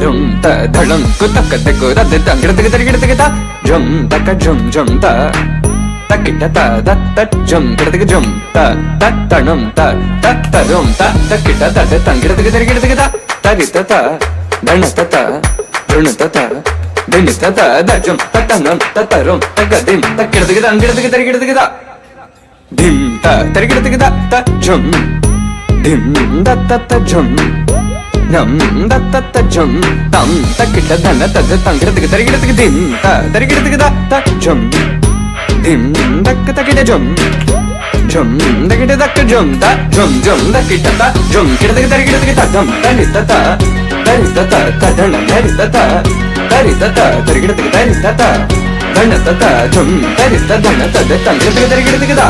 ధ్రుమ్ త ధళం కుతక తెకు రద్ద తంగిడ తెగ తరిగిడ తెగత జం తక జం జం త తకిట త దత్త జం కిడతక జం త తత్తణం త తత్తరం త తకిట త తంగిడ తెగ తరిగిడ తెగత తరిత త ధణత త ధృణత త దినిత త దజం తత్తనం తత్తరం తగదిం తకిడతక తంగిడతక తరిగిడ తెగత ధిం త తరిగిడ తెగత త జం ధిం దత్త త జం நம் தத்த தஜம் தம் தக்கிட்ட தன தஜ தங்கிறதுக்கு தருகிறதுக்கு திம். த தருகிறதுக்கு த தஜம் திம் தக்க தக்கிட்ட ஜம் ஜம் தக்கிட்ட தக்க ஜம் த ஜம் ஜம் தக்கிட்ட த ஜம் கிடதுக்கு தருகிறதுக்கு ததம் தனி தத தரி தத தடன தரி தத தரி தத தருகிறதுக்கு தரி தத தன தத ஜம் தரி ததன தத தங்கிறதுக்கு தருகிறதுக்கு த.